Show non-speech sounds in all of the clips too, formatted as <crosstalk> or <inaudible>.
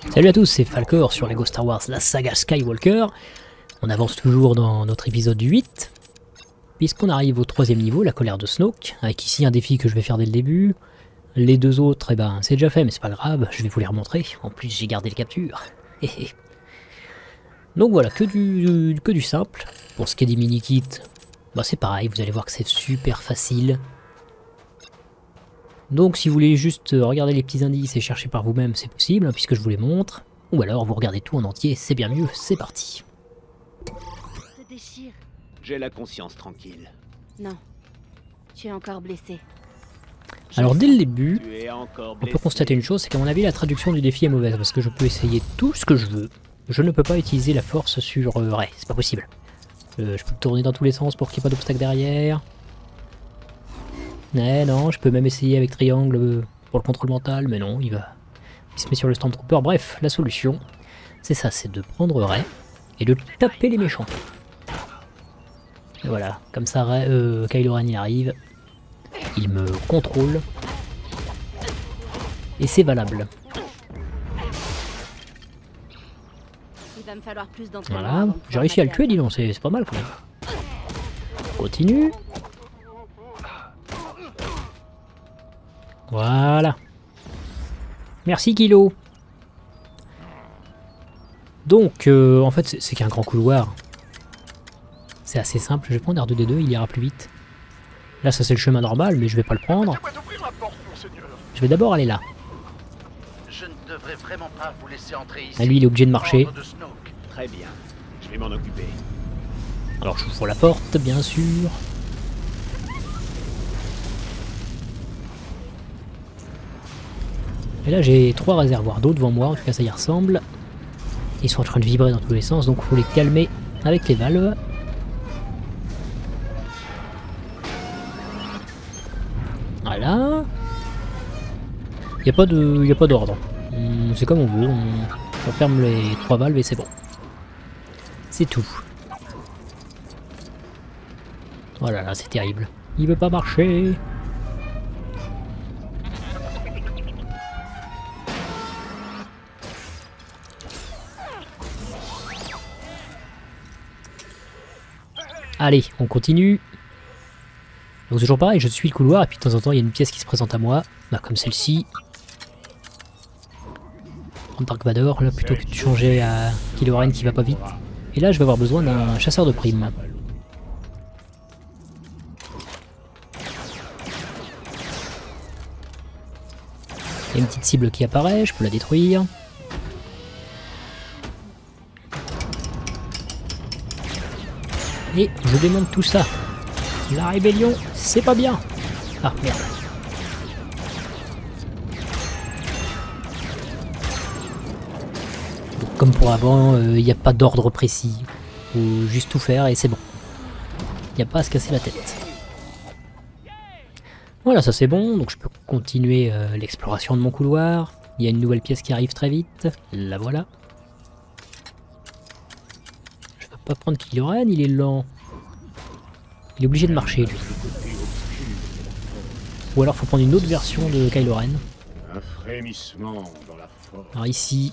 Salut à tous, c'est Falcor sur Lego Star Wars, la saga Skywalker. On avance toujours dans notre épisode 8, puisqu'on arrive au troisième niveau, la colère de Snoke, avec ici un défi que je vais faire dès le début. Les deux autres, eh ben, c'est déjà fait, mais c'est pas grave, je vais vous les remontrer. En plus, j'ai gardé les captures. <laughs> Donc voilà, que du, que du simple. Pour ce qui est des mini-kits, bah c'est pareil, vous allez voir que c'est super facile. Donc si vous voulez juste regarder les petits indices et chercher par vous-même, c'est possible, hein, puisque je vous les montre. Ou alors vous regardez tout en entier, c'est bien mieux, c'est parti. J'ai la conscience tranquille. Non, tu es encore blessé. Alors dès le début, on peut constater une chose, c'est qu'à mon avis la traduction du défi est mauvaise, parce que je peux essayer tout ce que je veux. Je ne peux pas utiliser la force sur euh, Ray, c'est pas possible. Euh, je peux tourner dans tous les sens pour qu'il n'y ait pas d'obstacle derrière. Eh non, je peux même essayer avec triangle euh, pour le contrôle mental, mais non, il va... Il se met sur le Stormtrooper. Bref, la solution, c'est ça, c'est de prendre Ray et de taper les méchants. Et voilà, comme ça, Ray, euh, Kylo Ren il arrive, il me contrôle, et c'est valable. voilà, j'ai réussi à le tuer, dis donc, c'est pas mal quand même. Continue. Voilà. Merci Kilo. Donc, euh, en fait, c'est qu'un grand couloir. C'est assez simple. Je vais prendre R2D2, il ira plus vite. Là, ça c'est le chemin normal, mais je vais pas le prendre. Je vais d'abord aller là. Je ne devrais vraiment pas vous laisser entrer ici. Ah, lui, il est obligé de marcher. Très bien. Je vais m'en occuper. Alors, j'ouvre la porte, bien sûr. Et là j'ai trois réservoirs d'eau devant moi, en tout cas ça y ressemble. Ils sont en train de vibrer dans tous les sens, donc il faut les calmer avec les valves. Voilà. Il n'y a pas d'ordre. C'est comme on veut. On, ferme les trois valves et c'est bon. C'est tout. Voilà, là c'est terrible. Il veut pas marcher. Allez, on continue. Donc toujours pareil, je suis le couloir et puis de temps en temps il y a une pièce qui se présente à moi, bah, comme celle-ci. En Dark Vador, là plutôt que de changer à Kylo Ren qui va pas vite. Et là je vais avoir besoin d'un chasseur de primes. Il y a une petite cible qui apparaît, je peux la détruire. Et je démonte tout ça. La rébellion, c'est pas bien. Ah, merde. comme pour avant, il euh, n'y a pas d'ordre précis. Faut juste tout faire et c'est bon. Il n'y a pas à se casser la tête. Voilà, ça c'est bon, donc je peux continuer euh, l'exploration de mon couloir. Il y a une nouvelle pièce qui arrive très vite. La voilà. Pas prendre Kylo Ren, il est lent. Il est obligé de marcher, lui. Ou alors faut prendre une autre version de Kylo Ren. Alors ici,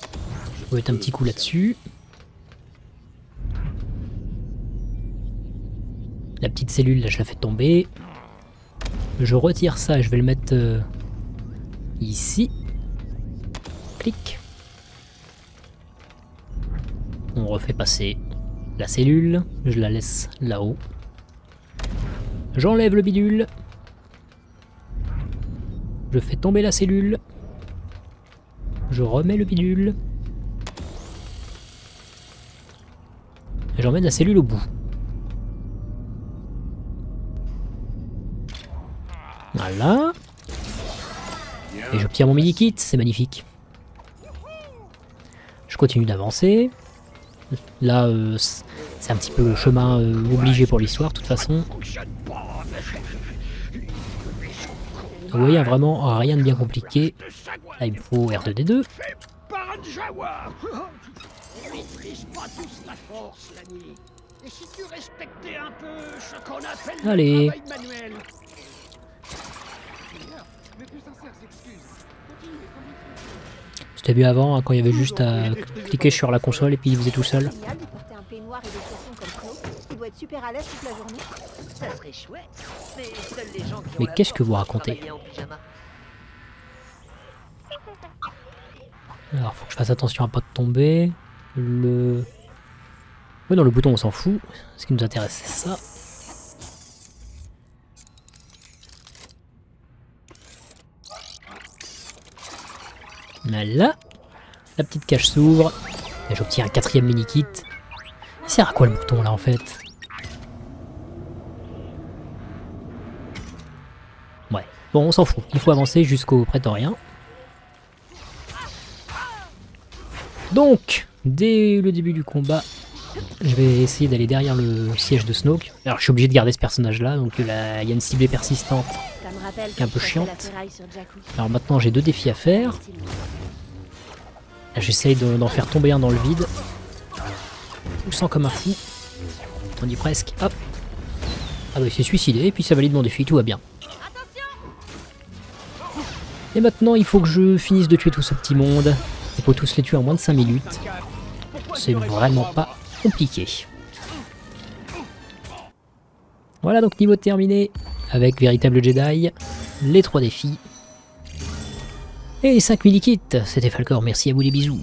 je vais mettre un petit coup là-dessus. La petite cellule, là, je la fais tomber. Je retire ça et je vais le mettre euh, ici. Clic. On refait passer la cellule, je la laisse là-haut. J'enlève le bidule. Je fais tomber la cellule. Je remets le bidule. Et j'emmène la cellule au bout. Voilà. Et j'obtiens mon mini-kit, c'est magnifique. Je continue d'avancer. Là, euh, c'est un petit peu le chemin euh, obligé pour l'histoire, de toute façon. Vous voyez, vraiment rien de bien compliqué. Là, il me faut R2D2. Allez. C'était mieux avant, hein, quand il y avait juste à cliquer sur la console et puis il faisait tout seul. Mais qu'est-ce que vous racontez. Alors, faut que je fasse attention à pas tomber. Le... Ouais, non, le bouton, on s'en fout. Ce qui nous intéresse, c'est ça. Là, la petite cage s'ouvre. Et j'obtiens un quatrième mini-kit. Il sert à quoi le bouton, là, en fait? Ouais. Bon, on s'en fout. Il faut avancer jusqu'au prétorien. Donc, dès le début du combat, je vais essayer d'aller derrière le siège de Snoke. Alors, je suis obligé de garder ce personnage-là, donc là, il y a une ciblée persistante. Qui est un peu chiante. Alors maintenant, j'ai deux défis à faire. J'essaye de- d'en faire tomber un dans le vide. Poussant comme un fou. On dit presque. Hop. Ah bah, il s'est suicidé, et puis ça valide mon défi, tout va bien. Et maintenant, il faut que je finisse de tuer tout ce petit monde. Il faut tous les tuer en moins de 5 minutes. C'est vraiment pas compliqué. Voilà donc niveau terminé avec Véritable Jedi, les 3 défis et les 5 mini-kits. C'était Falcor, merci à vous les bisous.